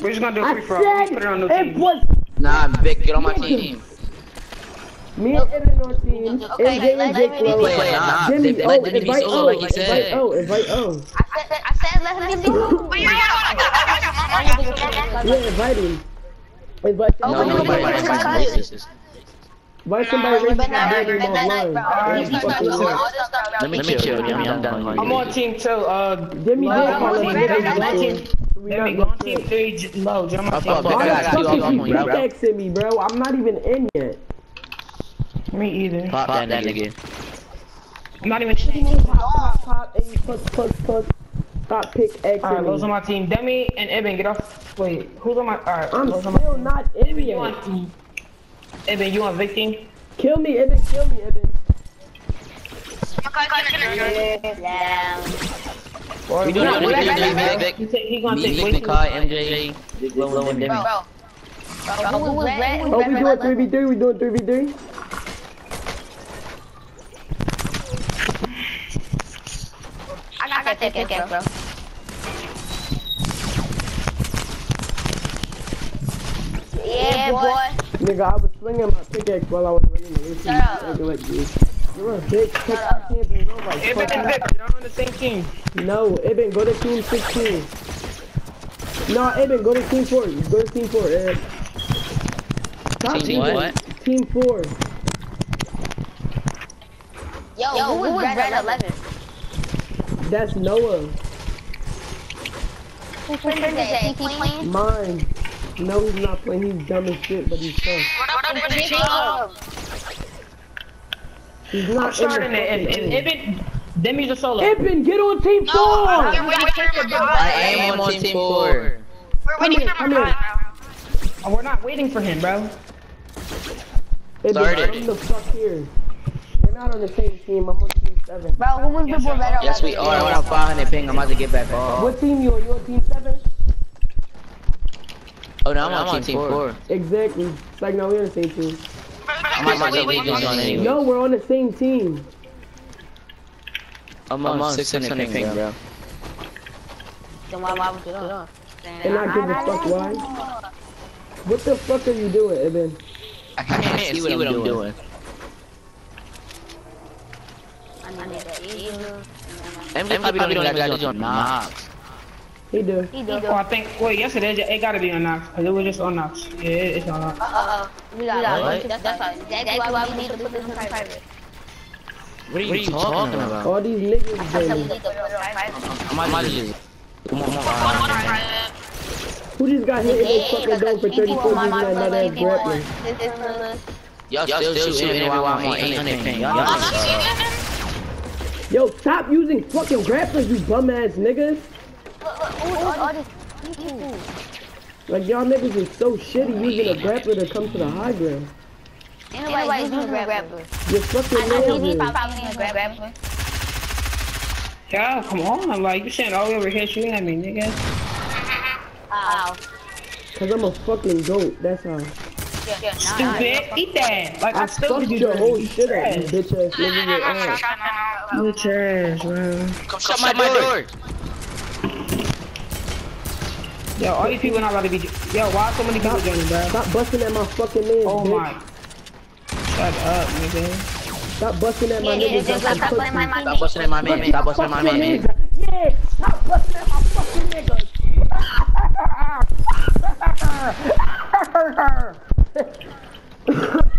We're just gonna do a I free for all. Said put it on no team. was Nah, Vic, get on my team. me and Evan on team. Okay, MJ and let- Vic let me Low. play it. Nah, Jimmy, let oh, Jimmy be invite solo O, like oh, he invite said. O, invite O. I said, I said let him be. Yeah, invite him. Invite Oh, No, but somebody. nobody nobody- likes nobody- racist. Invite somebody You racist better and not- bring him you better not- online. bro. He's You fucking better up. not- Let me chill, Jimmy. I'm done. I'm on team two. Uh, Jimmy low, did I'm on team three. I'm on before. team. We Jimmy, go on team quit. three. J- Low, jump on Up, team. up, Why the fuck is he you, pickaxing me, bro? I'm not even in yet. Me either. Pop that nigga. I'm not even. Pop, pop, A, plus, plus, plus. Stop pickaxing Alright, Low's on my team. Demi and Eben, get off. Wait, who's on my? Alright, I'm Low's on my still not in Eben, you yet. On? Eben, you on victim? Kill me, Evan, kill me, Evan. Or We doing Nah, it, we Vic, doing it, Vic, Vic. He, take, he gonna Me, take Vic, way too Nikai, MJ, Low, and Demi. Bro, bro, who was red? Oh, we red, doing red, 3v3? We doing 3v3? I got that pickaxe, bro. Yeah, boy. Nigga, I was swinging my pickaxe while I was running the race. Shut up. Acting like this. You're a bitch. Cause I can't be real like Eben fuck and Vic, you. you're on the same team. No, Eben, go to team 16. No, Eben, go to team 4. Go to team 4, Ed. Stop Team leaving. what? Team 4. Yo, who was red 11? That's Noah. Who friend is that? Playing? Mine. No, he's not playing. He's dumb as shit, but he's tough. He's I'm not in the starting it. And, fucking and game. Demi's a solo. Eben, get on team 4! I am on team four. Come here, come here. Oh, we're not waiting for him, bro. Eben, Started. come the fuck here. We're not on the same team. I'm on team 7. Bro, who was the boy red 11? Yes, we are. I'm on 500 ping. I'm about to get back off. What team you on? You on team 7? No, I'm on team four. Exactly. It's like, no, we're on the same team. I'm about to get Legion's. No, we're on the same team. I'm on 600 ping, bro. Then why, why would you do And I give a fuck why. What the fuck are you doing, Eben? I can't see what I'm doing. I need that eagle. MJ probably don't even got Legion on Knox. He do. He do. Oh, I think. Wait, yes, it is. It gotta be on Knox. Cause it was just on Knox. Yeah, it- it's on Knox. Uh-oh. Uh, uh. We got What? That's that's why. That's why we need to put this in private. What are you talking about? All these niggas, That's why we baby. need to put it on private. I'm about to just... Come on, come on. Who just got hit in the fucking dome for 34 People on that ass people on grappling? this is the Y'all still shooting me while I'm on 800 ping. Y'all. Yo, stop using fucking grapplers, you bum ass niggas. Who is all these people? Like y'all niggas is so shitty using a grappler to come to the high ground. Ain't nobody using a grappler. You fucking I know he probably a grappler. Yeah, come on. Like, you saying all over here shooting at me, nigga. Ow. Cause I'm a fucking goat, that's how. Yeah, Stupid. Eat that. Like, I, I fucked you your whole shit up, you bitch ass nigga. Your ass. You trash, bro. Come shut my door. Yo, all these people not about to be. Yo, why so many people joining, bro? Stop busting at my fucking man, Oh bitch. my. Shut up, nigga. Stop busting at my Yeah, yeah, niggas. just That's stop some playing my pussy. mind. Stop busting at my man. Stop busting at my Fucking man. niggas. Yeah, stop busting at my fucking niggas.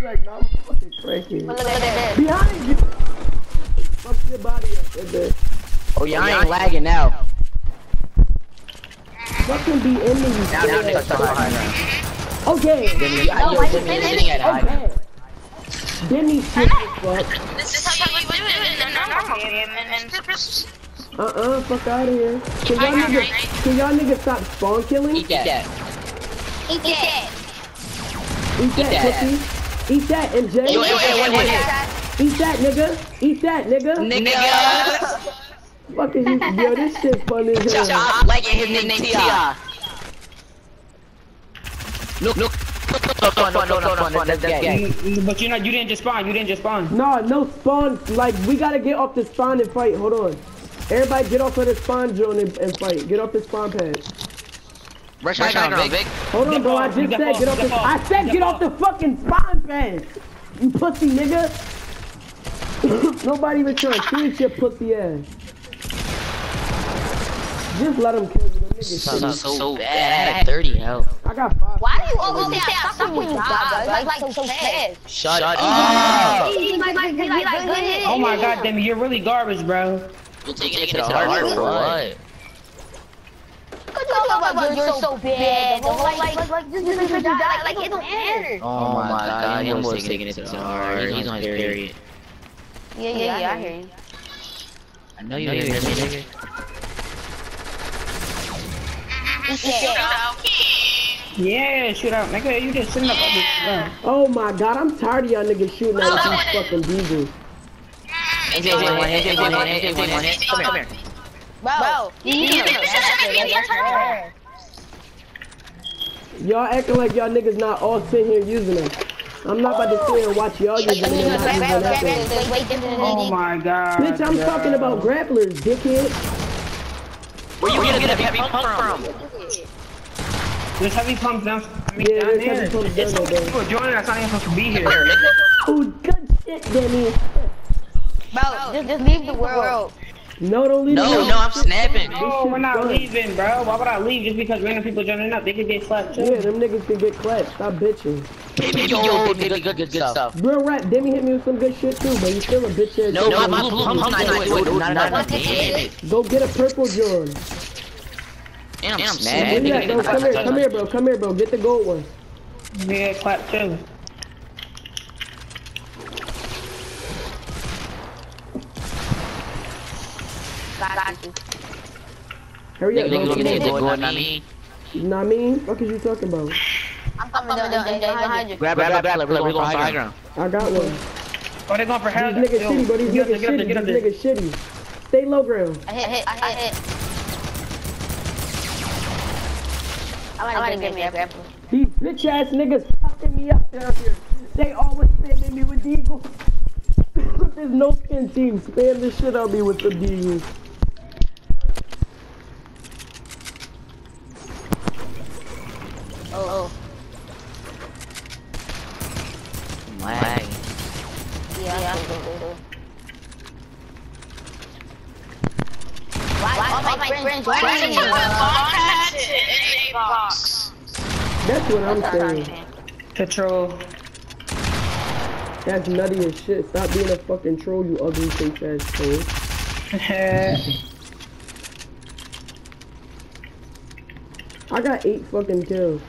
like, no, I'm fucking crazy. Look at this. Behind you. Fuck your body up, nigga. Oh, yeah, I ain't lagging now. Fucking be in me, you Now, now, bitch. touch the high ground. Okay. Then oh, you- No, yo, why then you you saying sitting at high ground. Okay. Then he shit fuck. This is how you would do it in a normal game, and and Uh-uh, fuck out of here. Can y'all niggas, can y'all niggas stop spawn killing? Eat that. Eat that. Eat that, that. pussy. Eat that, MJ. Yo, yo, yo, one hit. Eat that, nigga. Eat that, nigga. Nigga. Fucking, yo, this shit funny as hell. I'm liking his nickname T.I. Look, look. But you know, you didn't just spawn. You didn't just spawn. No, no spawn. Like, we gotta get off the spawn and fight. Hold on. Everybody get off of the spawn zone and, and fight. Get off the spawn pad. Rush high ground, Vic. Hold on, Get bro. I off, just get said off, get off get the. off, I said get get off off. the fucking spawn pad. You pussy nigga. Nobody even trying to shoot your pussy ass. Just let him kill you. Them niggas So, shitty. so bad. I had 30 health. I got five. Why do you always say I suck when you die, bro? Like, like so fast. Shut, up. He like, like, he like, good hit. Oh my god, Demi, you're really garbage, bro. You're taking it to the heart for what? Good talk you're so bad. The whole like, like, like, just because you die, like, it don't matter. Oh, oh my god, he almost taking it to the heart. He's on his period. Yeah, yeah, yeah, I hear you. I know you hear me, nigga. He said, Yeah, shoot out, nigga. You just sitting up on this. bro. Oh my god, I'm tired of y'all niggas shooting at these fucking diesels. NJ one, NJ one, NJ one, come here, come here. bro, you need to that's her. Y'all acting like y'all niggas not all sitting here using them. I'm not about to sit here and watch y'all using them and not using nothing. Oh my god. Bitch, I'm talking about grapplers, dickhead. Where you gonna get a heavy pump from? There's heavy pumps down. I mean, Yeah, down there's there. heavy pumps down there, bro. People joining us, not even supposed to be here. Oh, good shit, Denny. Bro, just, just leave the world. No, don't leave No, no, I'm snapping. Oh, we're not fun. leaving, bro. Why would I leave just because random people joining up? They could get slapped too. Yeah, them niggas can get clapped. Stop bitching. Yo, good, good, good, good stuff. Real rap, Demi hit me with some good shit too, but you still a bitch ass. No, nigga. my blue pump not doing not enough damage. Go get a purple John. And I'm Where snapping. you at, bro? Come here, come here, bro. Come here, bro. Get the gold one. Yeah, clap too. Got. Hurry up, Nigga, bro. nigga, nigga, nigga, going on me. Nah, mean, what is you talking about? I'm coming down, down, down behind you. Grab, grab, grab, we're going for high ground. I got one. Oh, they're going for hell. These niggas shitty, bro. These Get niggas there, get up there, shitty. get up These niggas shitty. Stay low ground. I hit, I hit, I hit. I might have me a grapple. These bitch ass niggas fucking me up down here. They always spamming me with Deagle. There's no skin team. Spam the shit on me with the Deagle. Oh, Lag. oh, yeah, yeah. Why, all my friends joining me? That's what I'm saying. Control. That's nutty as shit. Stop being a fucking troll, you ugly face ass troll. I got eight fucking kills.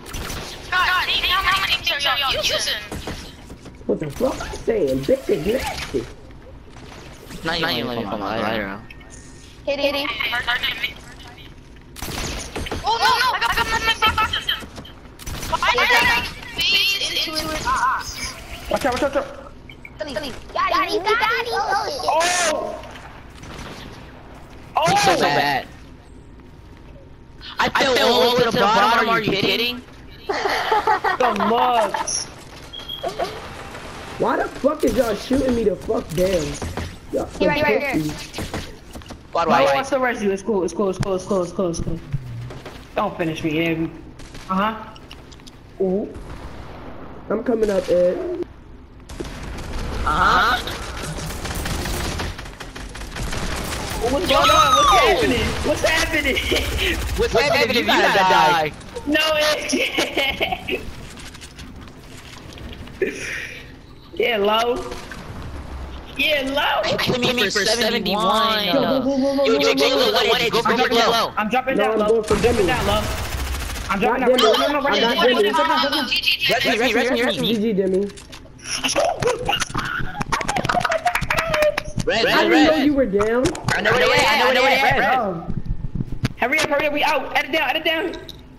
What the fuck I'm saying? Bitch is nasty. Not even letting me put my lighter out. Hit it. Oh no, no, I got my my boxes. Why did I phase into it? Ah, ah. Watch out, watch out, watch out. Got him, got him, got him. Oh! It's so Oh! bad. I fell all the way to the bottom, are you kidding? The mugs. Why the fuck is y'all shooting me the fuck down? Y'all Here, right here, right here. Why do No, I I? still rest you. It's cool, it's cool, it's cool, it's cool, it's cool, it's cool. Don't finish me, Ed. Uh-huh. Ooh. I'm coming up, Ed. Uh-huh. What's going on? What's happening? What's happening? What's happening if you gotta die? No, Ed. yeah, low. Yeah, low. Killing me for 71. Go, go, go, go, go, Yo, go, Jake, go, Jake, go. for I'm Jake, jumping low. I'm jumping No, down I'm low. going for I'm jumping Demi. down low. I'm jumping Not down. No, Demi. no, no, I right got there. Demi. Rest me, rest me, rest me, rest me. GG, Demi. Red, I red, didn't know red. you were down. I know where they at, I know where they at, red. Bro. Hurry up, hurry up, we out. Edit down, edit down.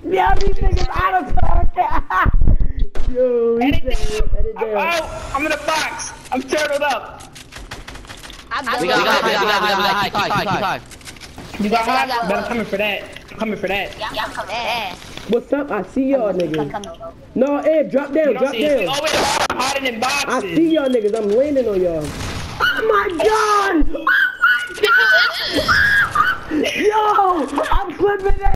Yeah, these niggas out of pocket. Yo, he Edit said, down. edit I'm down. out. I'm in a box. I'm turtled up. I'm We got, we got, we got, we got, we got, keep high, keep high. You got Yeah, yeah, hot? yeah. But I'm coming for that. I'm coming for that. Yeah, I'm coming. Yeah. What's up? I see y'all I'm niggas. coming. No, Ed, drop down, You don't drop see it. down. Always hotter than I boxes. see y'all niggas. I'm landing on y'all. Oh my god! Oh my god! Yo, I'm clipping that.